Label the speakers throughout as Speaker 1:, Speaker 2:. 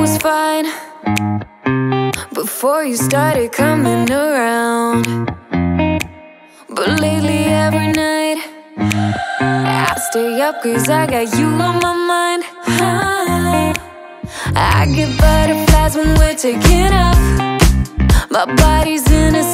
Speaker 1: was fine Before you started coming around. But lately every night I stay up cause I got you on my mind. I, I get butterflies when we're taking off. My body's in a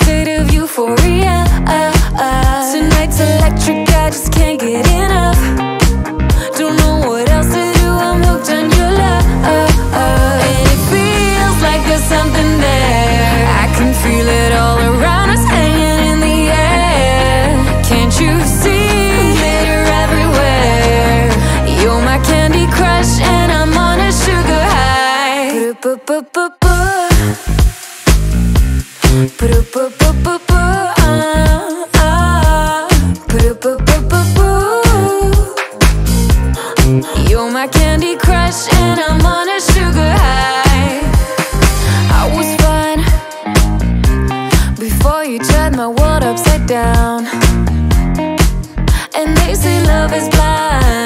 Speaker 1: You're my Candy Crush and I'm on a sugar high I was fine Before you turned my world upside down And they say love is blind